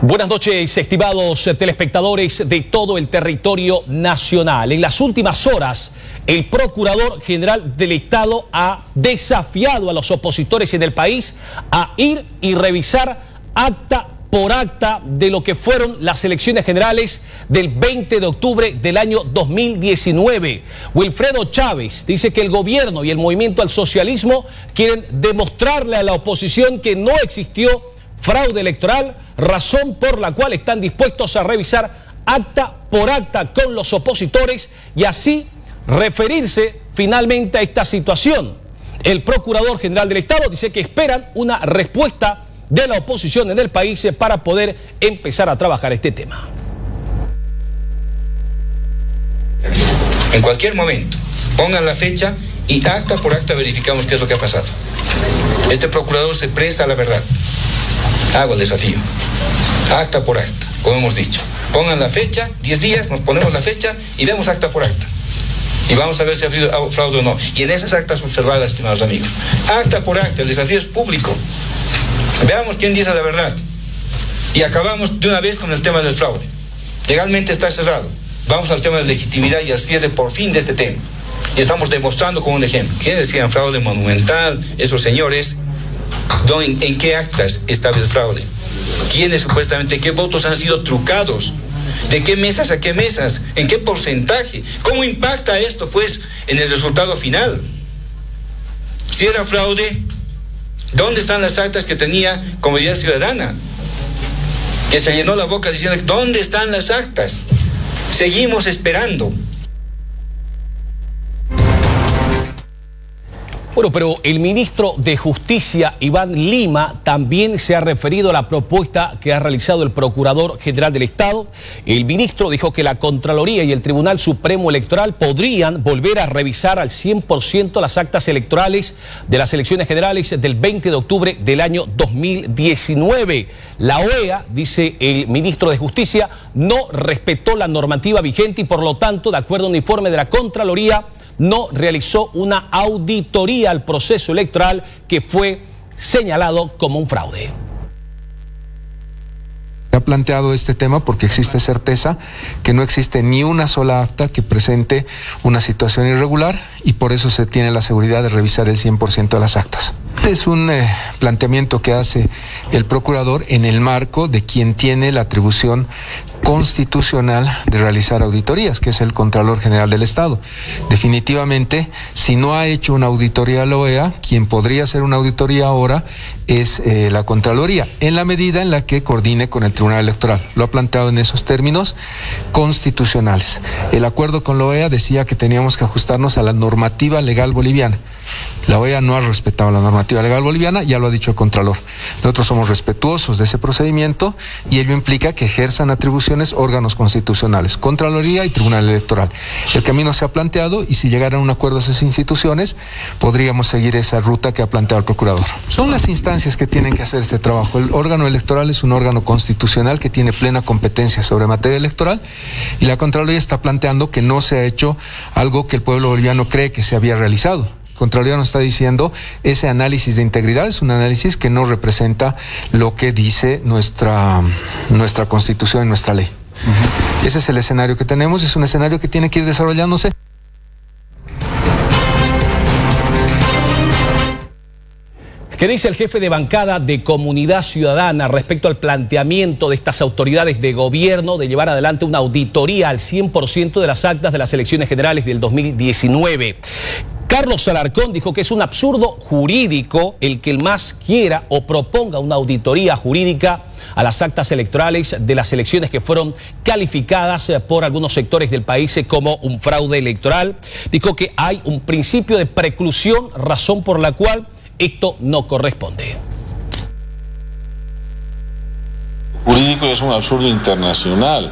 Buenas noches, estimados telespectadores de todo el territorio nacional. En las últimas horas, el Procurador General del Estado ha desafiado a los opositores en el país a ir y revisar acta por acta de lo que fueron las elecciones generales del 20 de octubre del año 2019. Wilfredo Chávez dice que el gobierno y el movimiento al socialismo quieren demostrarle a la oposición que no existió fraude electoral, razón por la cual están dispuestos a revisar acta por acta con los opositores y así referirse finalmente a esta situación. El Procurador General del Estado dice que esperan una respuesta de la oposición en el país para poder empezar a trabajar este tema. En cualquier momento, pongan la fecha y acta por acta verificamos qué es lo que ha pasado. Este procurador se presta a la verdad. Hago el desafío. Acta por acta, como hemos dicho. Pongan la fecha, 10 días, nos ponemos la fecha y vemos acta por acta. Y vamos a ver si ha habido fraude o no. Y en esas actas observadas, estimados amigos. Acta por acta, el desafío es público. Veamos quién dice la verdad. Y acabamos de una vez con el tema del fraude. Legalmente está cerrado. Vamos al tema de legitimidad y al cierre por fin de este tema. Y estamos demostrando con un ejemplo. ¿Quiénes decían fraude monumental? Esos señores ¿En, qué actas estaba el fraude? ¿Quiénes supuestamente, qué votos han sido trucados? ¿De qué mesas a qué mesas? ¿En qué porcentaje? ¿Cómo impacta esto, pues, en el resultado final? Si era fraude, ¿dónde están las actas que tenía Comunidad Ciudadana? Que se llenó la boca diciendo, ¿dónde están las actas? Seguimos esperando. Bueno, pero el ministro de Justicia, Iván Lima, también se ha referido a la propuesta que ha realizado el Procurador General del Estado. El ministro dijo que la Contraloría y el Tribunal Supremo Electoral podrían volver a revisar al 100% las actas electorales de las elecciones generales del 20 de octubre del año 2019. La OEA, dice el ministro de Justicia, no respetó la normativa vigente y por lo tanto, de acuerdo a un informe de la Contraloría, no realizó una auditoría al proceso electoral que fue señalado como un fraude ha planteado este tema porque existe certeza que no existe ni una sola acta que presente una situación irregular y por eso se tiene la seguridad de revisar el 100% de las actas. Este es un eh, planteamiento que hace el procurador en el marco de quien tiene la atribución constitucional de realizar auditorías, que es el Contralor General del Estado. Definitivamente, si no ha hecho una auditoría a la OEA, quien podría hacer una auditoría ahora es eh, la Contraloría, en la medida en la que coordine con el Tribunal Electoral. Lo ha planteado en esos términos constitucionales. El acuerdo con la OEA decía que teníamos que ajustarnos a la normativa legal boliviana. La OEA no ha respetado la normativa legal boliviana, ya lo ha dicho el Contralor. Nosotros somos respetuosos de ese procedimiento y ello implica que ejerzan atribuciones órganos constitucionales, Contraloría y Tribunal Electoral. El camino se ha planteado y si llegara a un acuerdo esas instituciones, podríamos seguir esa ruta que ha planteado el Procurador. Son las instancias que tienen que hacer este trabajo. El órgano electoral es un órgano constitucional que tiene plena competencia sobre materia electoral y la Contraloría está planteando que no se ha hecho algo que el pueblo boliviano cree que se había realizado Contraloría nos está diciendo ese análisis de integridad es un análisis que no representa lo que dice nuestra, nuestra constitución y nuestra ley. Ese es el escenario que tenemos, es un escenario que tiene que ir desarrollándose. ¿Qué dice el jefe de bancada de Comunidad Ciudadana respecto al planteamiento de estas autoridades de gobierno de llevar adelante una auditoría al 100% de las actas de las elecciones generales del 2019? Carlos Alarcón dijo que es un absurdo jurídico el que el MAS quiera o proponga una auditoría jurídica a las actas electorales de las elecciones que fueron calificadas eh, por algunos sectores del país eh, como un fraude electoral. Dijo que hay un principio de preclusión, razón por la cual esto no corresponde. Jurídico es un absurdo internacional.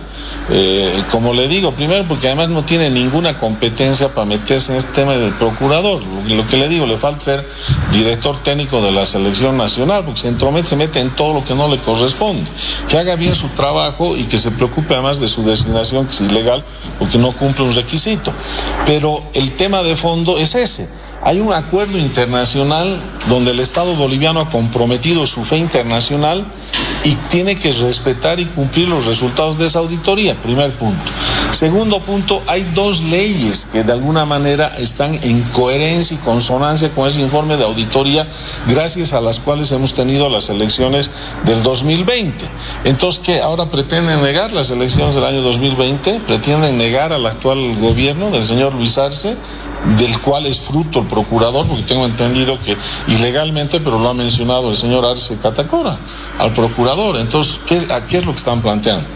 Eh, como le digo, primero porque además no tiene ninguna competencia para meterse en este tema del procurador. Lo, que le digo, le falta ser director técnico de la selección nacional, porque se entromete, se mete en todo lo que no le corresponde. Que haga bien su trabajo y que se preocupe además de su designación, que es ilegal, porque no cumple un requisito. Pero el tema de fondo es ese hay un acuerdo internacional donde el Estado boliviano ha comprometido su fe internacional y tiene que respetar y cumplir los resultados de esa auditoría, primer punto. Segundo punto, hay dos leyes que de alguna manera están en coherencia y consonancia con ese informe de auditoría, gracias a las cuales hemos tenido las elecciones del 2020. Entonces, ¿qué? ¿Ahora pretenden negar las elecciones del año 2020? ¿Pretenden negar al actual gobierno del señor Luis Arce? Del cual es fruto el procurador, porque tengo entendido que ilegalmente, pero lo ha mencionado el señor Arce Catacora, al procurador. Entonces, ¿qué, ¿qué es lo que están planteando?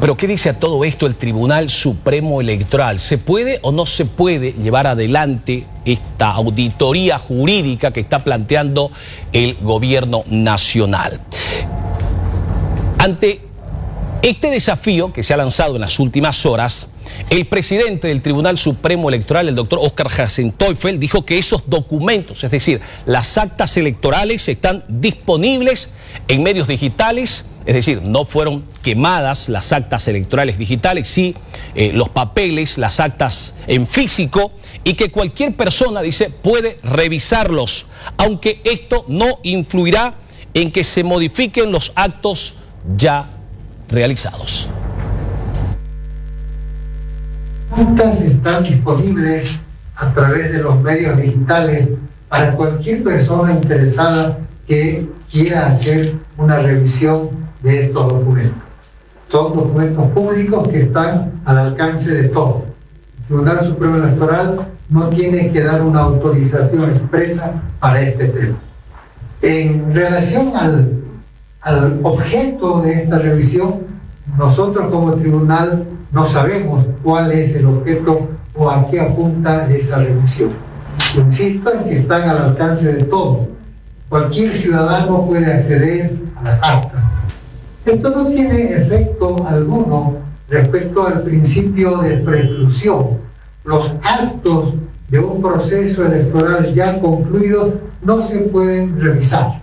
Pero ¿qué dice a todo esto el Tribunal Supremo Electoral? ¿Se puede o no se puede llevar adelante esta auditoría jurídica que está planteando el gobierno nacional? Ante este desafío que se ha lanzado en las últimas horas, el presidente del Tribunal Supremo Electoral, el doctor Oscar Teufel, dijo que esos documentos, es decir, las actas electorales, están disponibles en medios digitales es decir, no fueron quemadas las actas electorales digitales, sí eh, los papeles, las actas en físico, y que cualquier persona, dice, puede revisarlos, aunque esto no influirá en que se modifiquen los actos ya realizados. Actas están disponibles a través de los medios digitales para cualquier persona interesada que quiera hacer una revisión de estos documentos. Son documentos públicos que están al alcance de todos. El Tribunal Supremo Electoral no tiene que dar una autorización expresa para este tema. En relación al, al objeto de esta revisión, nosotros como tribunal no sabemos cuál es el objeto o a qué apunta esa revisión. Insisto en que están al alcance de todos. Cualquier ciudadano puede acceder a las actas esto no tiene efecto alguno respecto al principio de preclusión. Los actos de un proceso electoral ya concluido no se pueden revisar.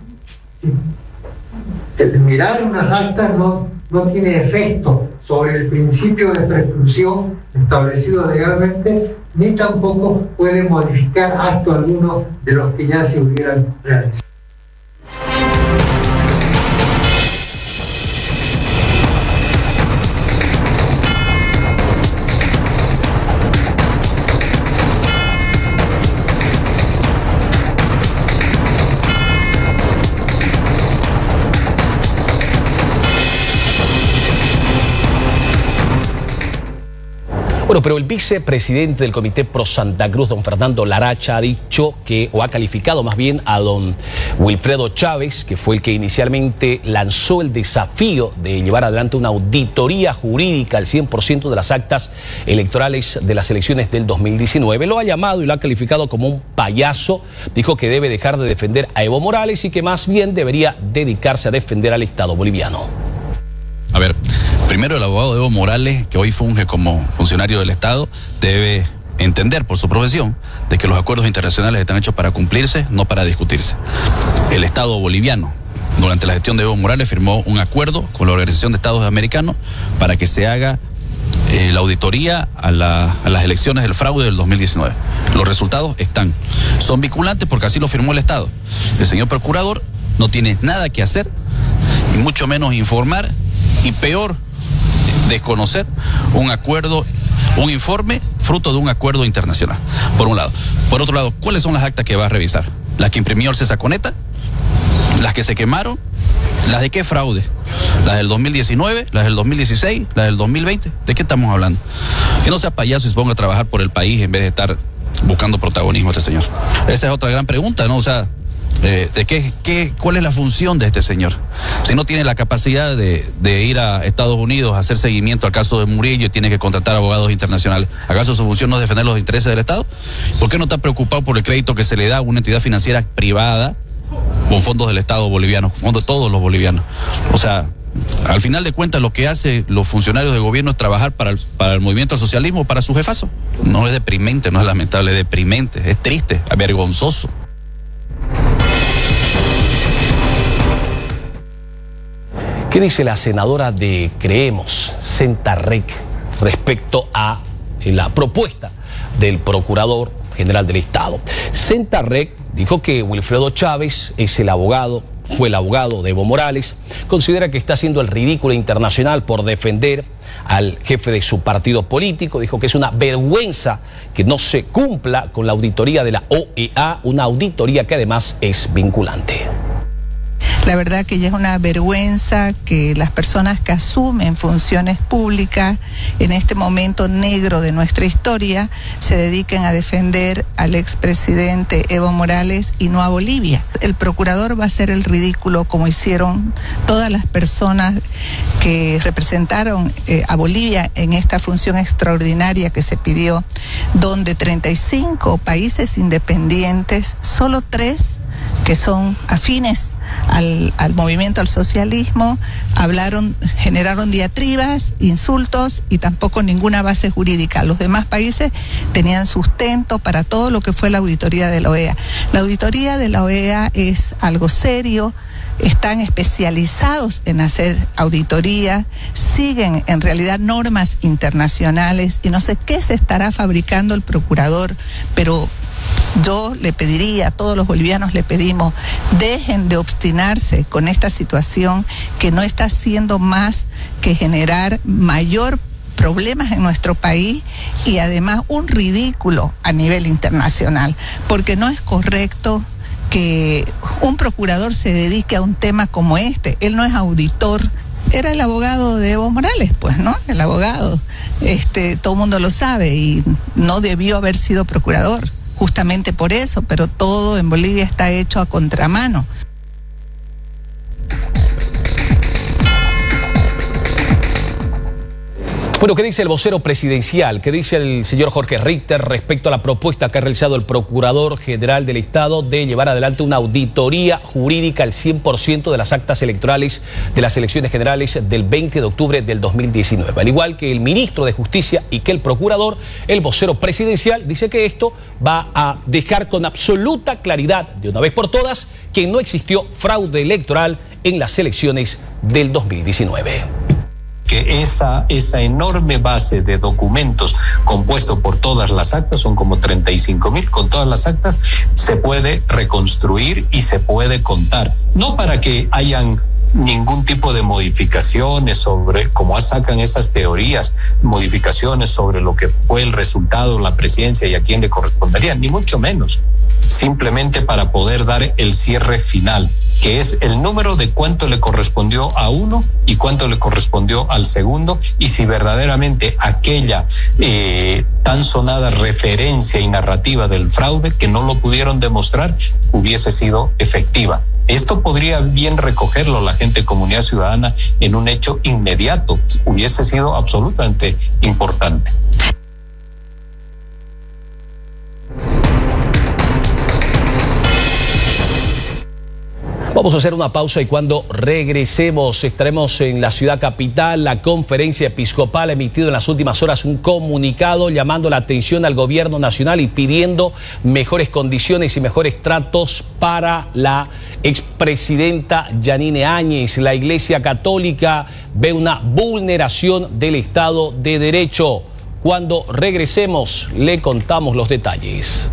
El mirar unas actas no, no tiene efecto sobre el principio de preclusión establecido legalmente, ni tampoco puede modificar acto alguno de los que ya se hubieran realizado. Bueno, pero el vicepresidente del Comité Pro Santa Cruz, don Fernando Laracha, ha dicho que, o ha calificado más bien a don Wilfredo Chávez, que fue el que inicialmente lanzó el desafío de llevar adelante una auditoría jurídica al 100% de las actas electorales de las elecciones del 2019. Lo ha llamado y lo ha calificado como un payaso. Dijo que debe dejar de defender a Evo Morales y que más bien debería dedicarse a defender al Estado boliviano. A ver, Primero, el abogado Evo Morales, que hoy funge como funcionario del Estado, debe entender por su profesión de que los acuerdos internacionales están hechos para cumplirse, no para discutirse. El Estado boliviano, durante la gestión de Evo Morales, firmó un acuerdo con la Organización de Estados Americanos para que se haga eh, la auditoría a, a, las elecciones del fraude del 2019. Los resultados están. Son vinculantes porque así lo firmó el Estado. El señor procurador no tiene nada que hacer, y mucho menos informar, y peor, desconocer un acuerdo, un informe fruto de un acuerdo internacional, por un lado. Por otro lado, ¿cuáles son las actas que va a revisar? ¿Las que imprimió el Cesaconeta? ¿Las que se quemaron? ¿Las de qué fraude? ¿Las del 2019? ¿Las del 2016? ¿Las del 2020? ¿De qué estamos hablando? Que no sea payaso y se ponga a trabajar por el país en vez de estar buscando protagonismo este señor. Esa es otra gran pregunta, ¿no? O sea, eh, qué, cuál es la función de este señor. Si no tiene la capacidad de, ir a Estados Unidos a hacer seguimiento al caso de Murillo y tiene que contratar abogados internacionales, ¿acaso su función no es defender los intereses del Estado? ¿Por qué no está preocupado por el crédito que se le da a una entidad financiera privada con fondos del Estado boliviano, fondos de todos los bolivianos? O sea, al final de cuentas lo que hace los funcionarios de gobierno es trabajar para el, movimiento socialismo, para su jefazo. No es deprimente, no es lamentable, es deprimente, es triste, es vergonzoso. ¿Qué dice la senadora de Creemos, Sentarrec, respecto a la propuesta del Procurador General del Estado? Sentarrec dijo que Wilfredo Chávez es el abogado fue el abogado de Evo Morales, considera que está haciendo el ridículo internacional por defender al jefe de su partido político, dijo que es una vergüenza que no se cumpla con la auditoría de la OEA, una auditoría que además es vinculante. La verdad que ya es una vergüenza que las personas que asumen funciones públicas en este momento negro de nuestra historia se dediquen a defender al expresidente Evo Morales y no a Bolivia. El procurador va a hacer el ridículo como hicieron todas las personas que representaron eh, a Bolivia en esta función extraordinaria que se pidió, donde 35 países independientes, solo tres que son afines al, al, movimiento al socialismo, hablaron, generaron diatribas, insultos y tampoco ninguna base jurídica. Los demás países tenían sustento para todo lo que fue la auditoría de la OEA. La auditoría de la OEA es algo serio, están especializados en hacer auditoría, siguen en realidad normas internacionales y no sé qué se estará fabricando el procurador, pero yo le pediría, a todos los bolivianos le pedimos, dejen de obstinarse con esta situación que no está haciendo más que generar mayor problemas en nuestro país y además un ridículo a nivel internacional, porque no es correcto que un procurador se dedique a un tema como este. Él no es auditor, era el abogado de Evo Morales, pues, ¿no? El abogado. Este, todo el mundo lo sabe y no debió haber sido procurador justamente por eso, pero todo en Bolivia está hecho a contramano. Bueno, ¿qué dice el vocero presidencial? ¿Qué dice el señor Jorge Richter respecto a la propuesta que ha realizado el Procurador General del Estado de llevar adelante una auditoría jurídica al 100% de las actas electorales de las elecciones generales del 20 de octubre del 2019? Al igual que el ministro de Justicia y que el Procurador, el vocero presidencial dice que esto va a dejar con absoluta claridad, de una vez por todas, que no existió fraude electoral en las elecciones del 2019 que esa, esa enorme base de documentos compuesto por todas las actas, son como 35 mil, con todas las actas se puede reconstruir y se puede contar. No para que hayan ningún tipo de modificaciones sobre cómo sacan esas teorías, modificaciones sobre lo que fue el resultado la presidencia y a quién le correspondería, ni mucho menos, simplemente para poder dar el cierre final que es el número de cuánto le correspondió a uno y cuánto le correspondió al segundo, y si verdaderamente aquella eh, tan sonada referencia y narrativa del fraude que no lo pudieron demostrar hubiese sido efectiva. Esto podría bien recogerlo la gente comunidad ciudadana en un hecho inmediato, hubiese sido absolutamente importante. Vamos a hacer una pausa y cuando regresemos estaremos en la ciudad capital. La conferencia episcopal ha emitido en las últimas horas un comunicado llamando la atención al gobierno nacional y pidiendo mejores condiciones y mejores tratos para la expresidenta Yanine Áñez. La Iglesia Católica ve una vulneración del Estado de Derecho. Cuando regresemos le contamos los detalles.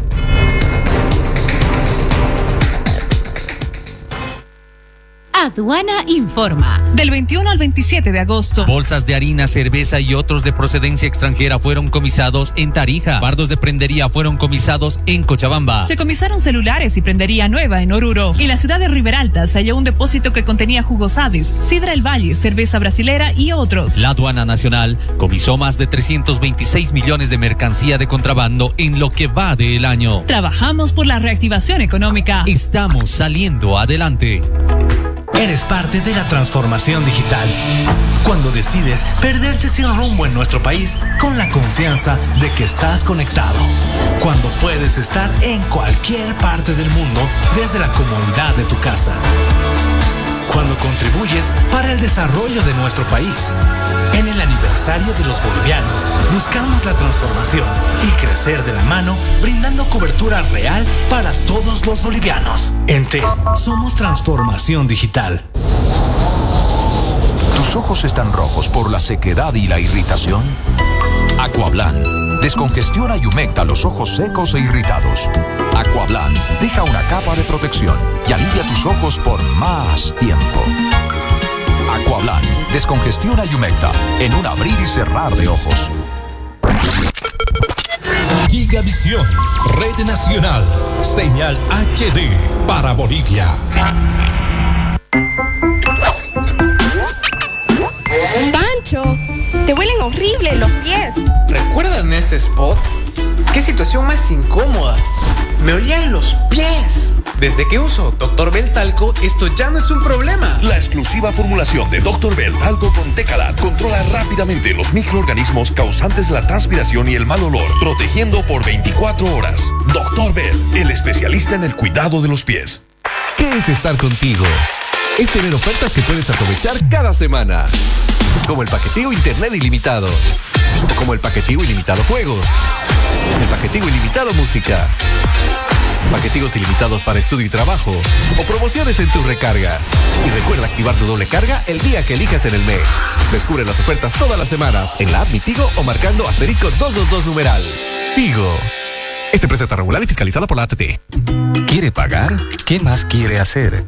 Aduana informa. Del 21 al 27 de agosto. Bolsas de harina, cerveza y otros de procedencia extranjera fueron comisados en Tarija. Bardos de prendería fueron comisados en Cochabamba. Se comisaron celulares y prendería nueva en Oruro. En la ciudad de Riberalta se halló un depósito que contenía jugos aves, sidra el valle, cerveza brasilera y otros. La aduana nacional comisó más de 326 millones de mercancía de contrabando en lo que va del año. Trabajamos por la reactivación económica. Estamos saliendo adelante. Eres parte de la transformación digital. Cuando decides perderte sin rumbo en nuestro país con la confianza de que estás conectado. Cuando puedes estar en cualquier parte del mundo desde la comodidad de tu casa. Cuando contribuyes para el desarrollo de nuestro país. En el aniversario de los bolivianos, buscamos la transformación y crecer de la mano, brindando cobertura real para todos los bolivianos. En TEL, somos transformación digital. ¿Tus ojos están rojos por la sequedad y la irritación? Aquablan descongestiona y humecta los ojos secos e irritados. Aquablan deja una capa de protección y alivia tus ojos por más tiempo. Aquablan descongestiona y humecta en un abrir y cerrar de ojos. Gigavisión, Red Nacional, señal HD para Bolivia. Pancho, te huelen horrible los pies. ¿Recuerdan ese spot? ¡Qué situación más incómoda! Me olían los pies. Desde que uso Dr. Bell Talco, esto ya no es un problema. La exclusiva formulación de Dr. Bell Talco con Tecalat controla rápidamente los microorganismos causantes de la transpiración y el mal olor, protegiendo por 24 horas. Dr. Bell, el especialista en el cuidado de los pies. ¿Qué es estar contigo? Es tener ofertas que puedes aprovechar cada semana. Como el paqueteo internet ilimitado. Como el paqueteo ilimitado juegos. El paqueteo ilimitado música. Paquetigos ilimitados para estudio y trabajo. O promociones en tus recargas. Y recuerda activar tu doble carga el día que elijas en el mes. Descubre las ofertas todas las semanas en la app Mi Tigo o marcando asterisco 222 numeral. Tigo. Este precio está regulado y fiscalizado por la ATT. ¿Quiere pagar? ¿Qué más quiere hacer?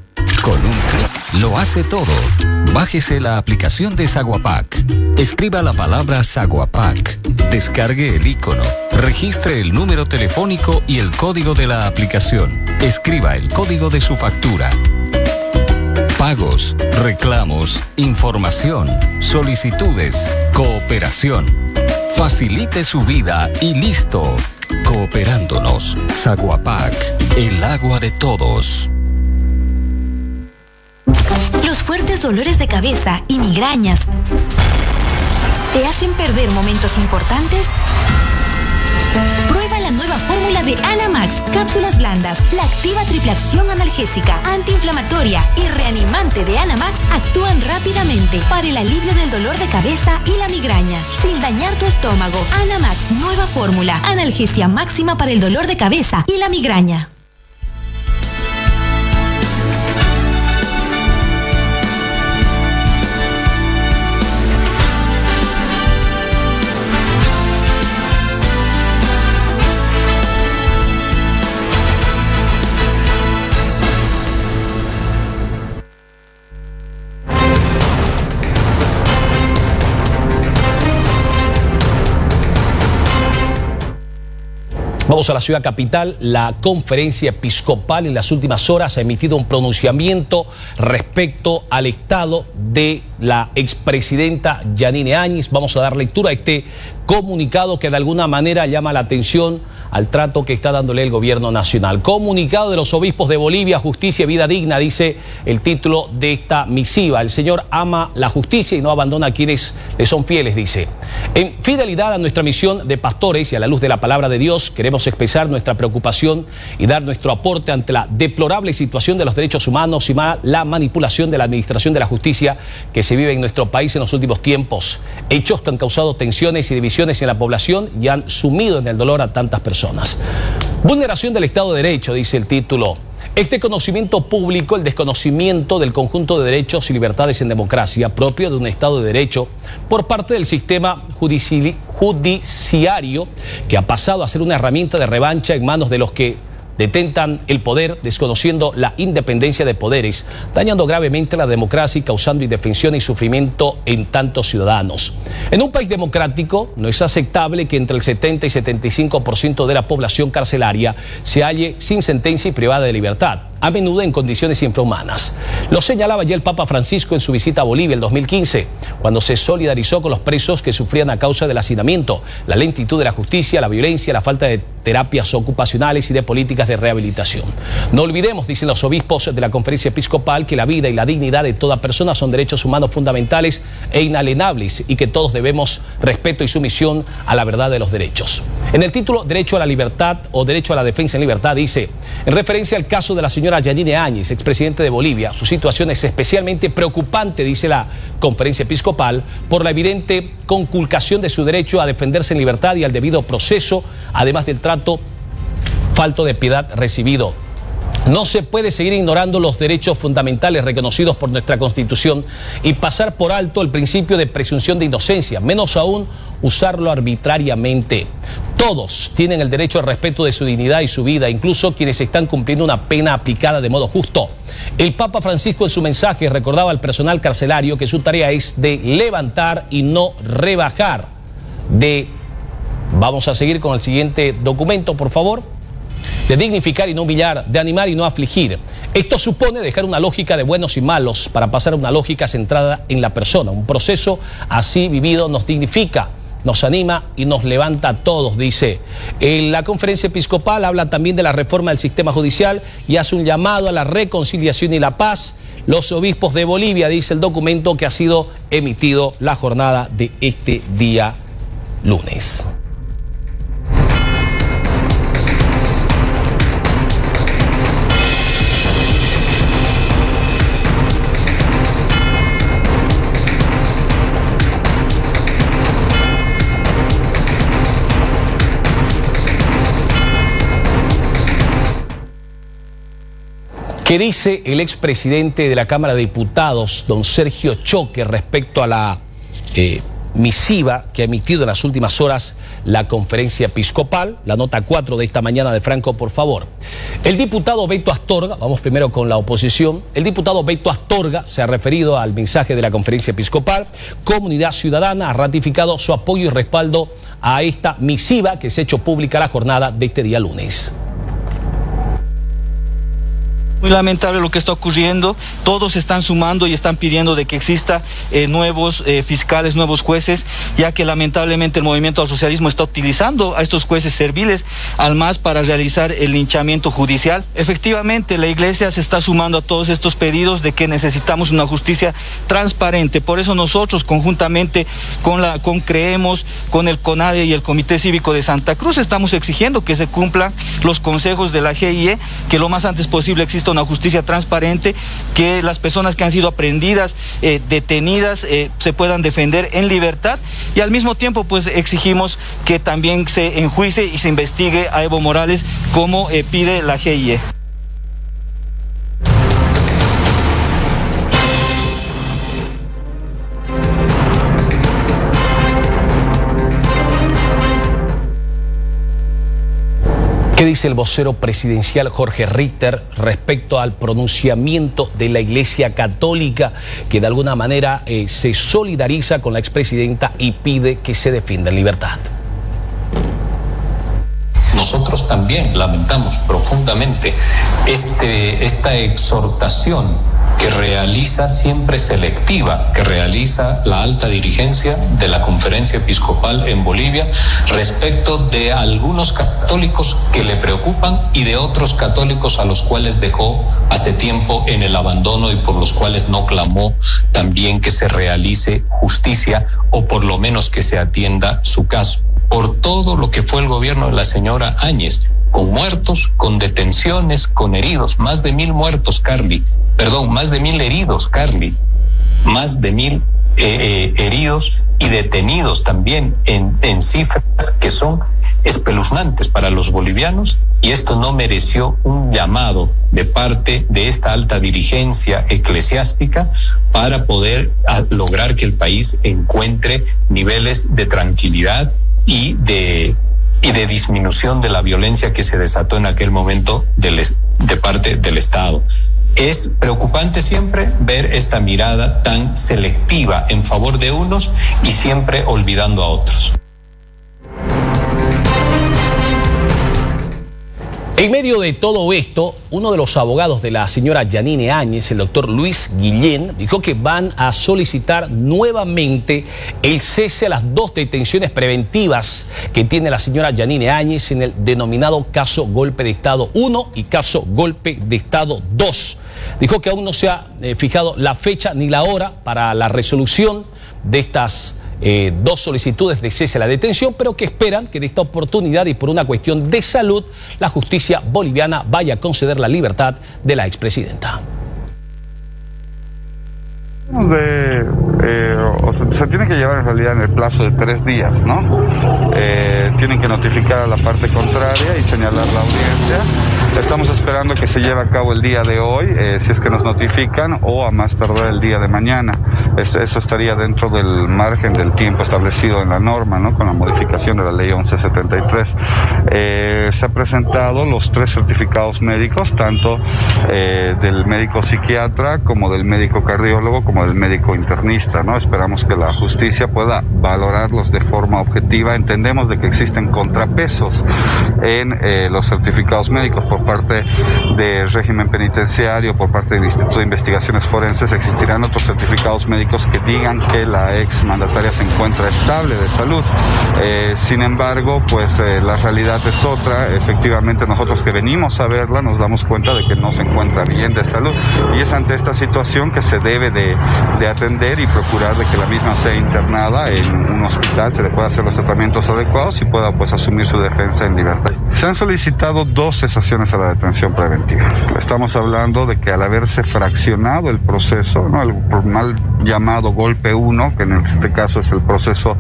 Con un clic lo hace todo. Bájese la aplicación de Saguapac. Escriba la palabra Saguapac. Descargue el icono. Registre el número telefónico y el código de la aplicación. Escriba el código de su factura. Pagos, reclamos, información, solicitudes, cooperación. Facilite su vida y listo. Cooperándonos. Saguapac, el agua de todos. Dolores de cabeza y migrañas te hacen perder momentos importantes. Prueba la nueva fórmula de Anamax, cápsulas blandas. La activa triple acción analgésica, antiinflamatoria y reanimante de Anamax actúan rápidamente para el alivio del dolor de cabeza y la migraña, sin dañar tu estómago. Anamax, nueva fórmula, analgesia máxima para el dolor de cabeza y la migraña. Vamos a la ciudad capital. La conferencia episcopal en las últimas horas ha emitido un pronunciamiento respecto al estado de la expresidenta Yanine Áñez. Vamos a dar lectura a este comunicado que de alguna manera llama la atención al trato que está dándole el gobierno nacional. Comunicado de los obispos de Bolivia, justicia y vida digna, dice el título de esta misiva. El Señor ama la justicia y no abandona a quienes le son fieles, dice. En fidelidad a nuestra misión de pastores y a la luz de la palabra de Dios, queremos expresar nuestra preocupación y dar nuestro aporte ante la deplorable situación de los derechos humanos y la manipulación de la administración de la justicia que se vive en nuestro país en los últimos tiempos. Hechos que han causado tensiones y divisiones en la población y han sumido en el dolor a tantas personas. Vulneración del Estado de Derecho, dice el título. Este conocimiento público, el desconocimiento del conjunto de derechos y libertades en democracia propio de un Estado de Derecho por parte del sistema judiciario que ha pasado a ser una herramienta de revancha en manos de los que detentan el poder desconociendo la independencia de poderes, dañando gravemente la democracia y causando indefensión y sufrimiento en tantos ciudadanos. En un país democrático no es aceptable que entre el 70 y 75% de la población carcelaria se halle sin sentencia y privada de libertad a menudo en condiciones infrahumanas. Lo señalaba ya el Papa Francisco en su visita a Bolivia en 2015, cuando se solidarizó con los presos que sufrían a causa del hacinamiento, la lentitud de la justicia, la violencia, la falta de terapias ocupacionales y de políticas de rehabilitación. No olvidemos, dicen los obispos de la conferencia episcopal, que la vida y la dignidad de toda persona son derechos humanos fundamentales e inalienables y que todos debemos respeto y sumisión a la verdad de los derechos. En el título Derecho a la Libertad o Derecho a la Defensa en Libertad dice, en referencia al caso de la señora Yanine Áñez, expresidente de Bolivia, su situación es especialmente preocupante, dice la conferencia episcopal, por la evidente conculcación de su derecho a defenderse en libertad y al debido proceso, además del trato falto de piedad recibido. No se puede seguir ignorando los derechos fundamentales reconocidos por nuestra Constitución y pasar por alto el principio de presunción de inocencia, menos aún usarlo arbitrariamente. Todos tienen el derecho al respeto de su dignidad y su vida, incluso quienes están cumpliendo una pena aplicada de modo justo. El Papa Francisco en su mensaje recordaba al personal carcelario que su tarea es de levantar y no rebajar. De Vamos a seguir con el siguiente documento, por favor. De dignificar y no humillar, de animar y no afligir. Esto supone dejar una lógica de buenos y malos para pasar a una lógica centrada en la persona. Un proceso así vivido nos dignifica nos anima y nos levanta a todos, dice. En la conferencia episcopal habla también de la reforma del sistema judicial y hace un llamado a la reconciliación y la paz. Los obispos de Bolivia, dice el documento que ha sido emitido la jornada de este día lunes. ¿Qué dice el expresidente de la Cámara de Diputados, don Sergio Choque, respecto a la eh, misiva que ha emitido en las últimas horas la conferencia episcopal? La nota 4 de esta mañana de Franco, por favor. El diputado Beto Astorga, vamos primero con la oposición, el diputado Beto Astorga se ha referido al mensaje de la conferencia episcopal. Comunidad Ciudadana ha ratificado su apoyo y respaldo a esta misiva que se ha hecho pública la jornada de este día lunes. Muy lamentable lo que está ocurriendo. Todos están sumando y están pidiendo de que exista eh, nuevos eh, fiscales, nuevos jueces, ya que lamentablemente el movimiento al socialismo está utilizando a estos jueces serviles al más para realizar el linchamiento judicial. Efectivamente, la Iglesia se está sumando a todos estos pedidos de que necesitamos una justicia transparente. Por eso nosotros conjuntamente con la con Creemos, con el CONADE y el Comité Cívico de Santa Cruz estamos exigiendo que se cumplan los consejos de la GIE, que lo más antes posible exista una justicia transparente, que las personas que han sido aprendidas, eh, detenidas, eh, se puedan defender en libertad y al mismo tiempo pues exigimos que también se enjuice y se investigue a Evo Morales como eh, pide la GIE. Dice el vocero presidencial Jorge Richter respecto al pronunciamiento de la Iglesia Católica que de alguna manera eh, se solidariza con la expresidenta y pide que se defienda en libertad? Nosotros también lamentamos profundamente este, esta exhortación que realiza siempre selectiva, que realiza la alta dirigencia de la conferencia episcopal en Bolivia respecto de algunos católicos que le preocupan y de otros católicos a los cuales dejó hace tiempo en el abandono y por los cuales no clamó también que se realice justicia o por lo menos que se atienda su caso. Por todo lo que fue el gobierno de la señora Áñez, con muertos, con detenciones, con heridos, más de mil muertos, Carly, perdón, más de mil heridos, Carly, más de mil eh, eh, heridos y detenidos también en, en cifras que son espeluznantes para los bolivianos. Y esto no mereció un llamado de parte de esta alta dirigencia eclesiástica para poder lograr que el país encuentre niveles de tranquilidad y de y de disminución de la violencia que se desató en aquel momento de parte del Estado. Es preocupante siempre ver esta mirada tan selectiva en favor de unos y siempre olvidando a otros. En medio de todo esto, uno de los abogados de la señora Yanine Áñez, el doctor Luis Guillén, dijo que van a solicitar nuevamente el cese a las dos detenciones preventivas que tiene la señora Yanine Áñez en el denominado caso golpe de Estado 1 y caso golpe de Estado 2. Dijo que aún no se ha eh, fijado la fecha ni la hora para la resolución de estas eh, dos solicitudes de cese a la detención, pero que esperan que de esta oportunidad y por una cuestión de salud, la justicia boliviana vaya a conceder la libertad de la expresidenta. De, eh, se tiene que llevar en realidad en el plazo de tres días, ¿no? Eh, tienen que notificar a la parte contraria y señalar la audiencia. Estamos esperando que se lleve a cabo el día de hoy, eh, si es que nos notifican, o a más tardar el día de mañana. eso estaría dentro del margen del tiempo establecido en la norma, ¿no? Con la modificación de la ley 1173. se han presentado los tres certificados médicos, tanto del médico psiquiatra como del médico cardiólogo, como del médico internista, ¿no? Esperamos que la justicia pueda valorarlos de forma objetiva. Entendemos de que existen contrapesos en eh, los certificados médicos por parte del régimen penitenciario, por parte del Instituto de Investigaciones Forenses, existirán otros certificados médicos que digan que la ex mandataria se encuentra estable de salud. Eh, sin embargo, pues eh, la realidad es otra. Efectivamente, nosotros que venimos a verla nos damos cuenta de que no se encuentra bien de salud y es ante esta situación que se debe de de atender y procurar de que la misma sea internada en un hospital, se le pueda hacer los tratamientos adecuados pueda pues asumir su defensa en libertad. Se han solicitado dos cesaciones a la detención preventiva. Estamos hablando de que al haberse fraccionado el proceso, ¿no? el mal llamado golpe 1, que en este caso es el proceso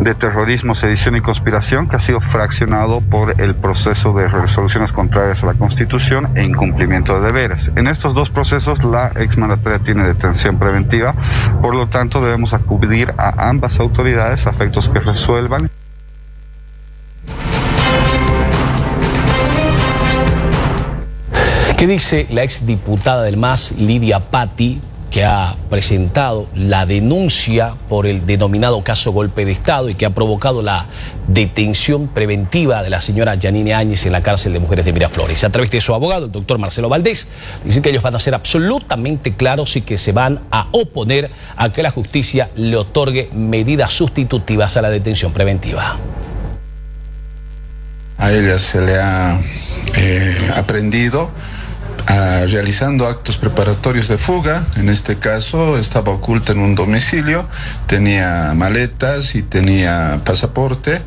de terrorismo, sedición y conspiración, que ha sido fraccionado por el proceso de resoluciones contrarias a la Constitución e incumplimiento de deberes. En estos dos procesos la exmandataria tiene detención preventiva, por lo tanto debemos acudir a ambas autoridades a efectos que resuelvan. ¿Qué dice la exdiputada del MAS, Lidia Patti, que ha presentado la denuncia por el denominado caso golpe de Estado y que ha provocado la detención preventiva de la señora Janine Áñez en la cárcel de mujeres de Miraflores. A través de su abogado, el doctor Marcelo Valdés, dicen que ellos van a ser absolutamente claros y que se van a oponer a que la justicia le otorgue medidas sustitutivas a la detención preventiva. A ella se le ha eh, aprendido realizando actos preparatorios de fuga. En este caso estaba oculta en un domicilio, tenía maletas y tenía pasaporte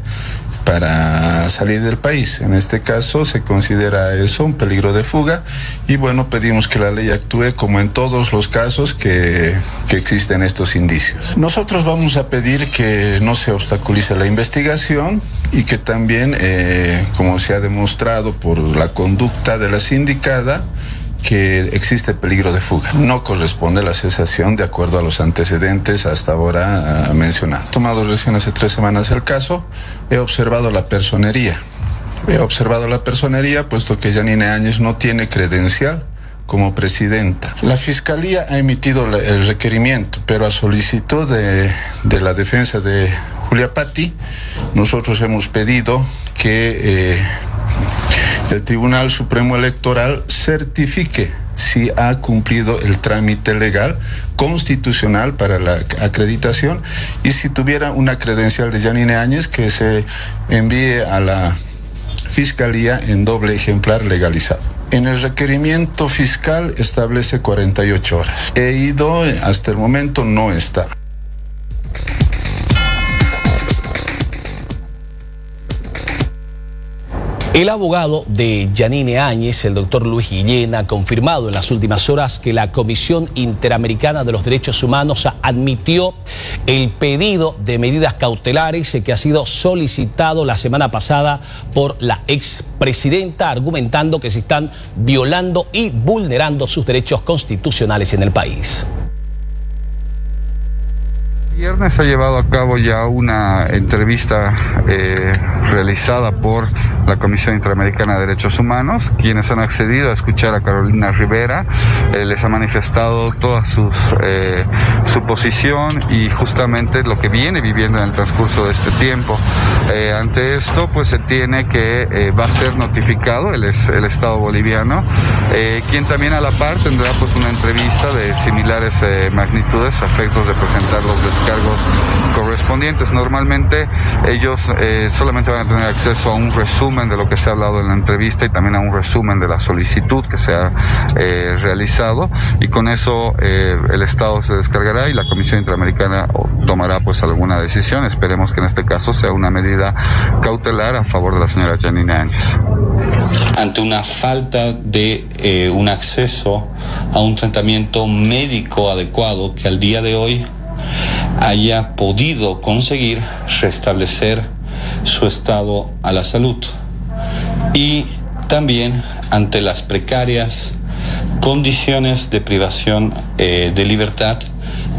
para salir del país. En este caso se considera eso un peligro de fuga y bueno, pedimos que la ley actúe como en todos los casos que, que existen estos indicios. Nosotros vamos a pedir que no se obstaculice la investigación y que también, eh, como se ha demostrado por la conducta de la sindicada, que existe peligro de fuga. No corresponde la cesación de acuerdo a los antecedentes hasta ahora ah, mencionados. Tomado recién hace tres semanas el caso, he observado la personería. He observado la personería puesto que Janine Áñez no tiene credencial como presidenta. La Fiscalía ha emitido el requerimiento, pero a solicitud de, de la defensa de Julia Patti, nosotros hemos pedido que... Eh, el Tribunal Supremo Electoral certifique si ha cumplido el trámite legal constitucional para la acreditación y si tuviera una credencial de Janine Áñez que se envíe a la Fiscalía en doble ejemplar legalizado. En el requerimiento fiscal establece 48 horas. He ido, hasta el momento no está. El abogado de Yanine Áñez, el doctor Luis Guillena, ha confirmado en las últimas horas que la Comisión Interamericana de los Derechos Humanos admitió el pedido de medidas cautelares que ha sido solicitado la semana pasada por la expresidenta, argumentando que se están violando y vulnerando sus derechos constitucionales en el país. Viernes ha llevado a cabo ya una entrevista eh, realizada por la Comisión Interamericana de Derechos Humanos, quienes han accedido a escuchar a Carolina Rivera, eh, les ha manifestado toda sus, eh, su posición y justamente lo que viene viviendo en el transcurso de este tiempo. ante esto, pues se tiene que va a ser notificado el, Estado boliviano, quien también a la par tendrá pues una entrevista de similares magnitudes a efectos de presentar los cargos correspondientes. Normalmente ellos eh, solamente van a tener acceso a un resumen de lo que se ha hablado en la entrevista y también a un resumen de la solicitud que se ha eh, realizado y con eso eh, el Estado se descargará y la Comisión Interamericana tomará pues alguna decisión. Esperemos que en este caso sea una medida cautelar a favor de la señora Janine Áñez. Ante una falta de eh, un acceso a un tratamiento médico adecuado que al día de hoy haya podido conseguir restablecer su estado a la salud y también ante las precarias condiciones de privación eh, de libertad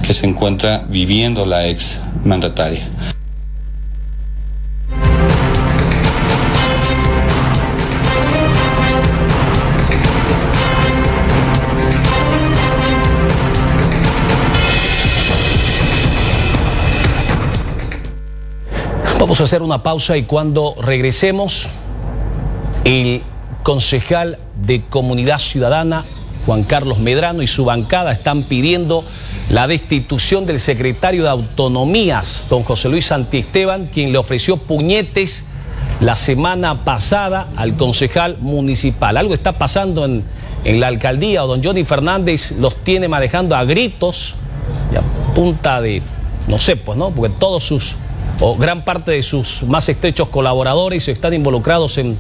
que se encuentra viviendo la ex mandataria. Vamos a hacer una pausa y cuando regresemos, el concejal de Comunidad Ciudadana, Juan Carlos Medrano, y su bancada están pidiendo la destitución del secretario de Autonomías, don José Luis Santiesteban, quien le ofreció puñetes la semana pasada al concejal municipal. Algo está pasando en, en la alcaldía, o don Johnny Fernández los tiene manejando a gritos y a punta de, no sé, pues, ¿no? Porque todos sus o gran parte de sus más estrechos colaboradores están involucrados en,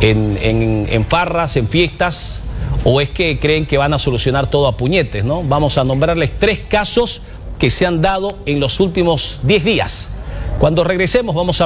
en, en, farras, en fiestas, o es que creen que van a solucionar todo a puñetes, ¿no? Vamos a nombrarles tres casos que se han dado en los últimos 10 días. Cuando regresemos vamos a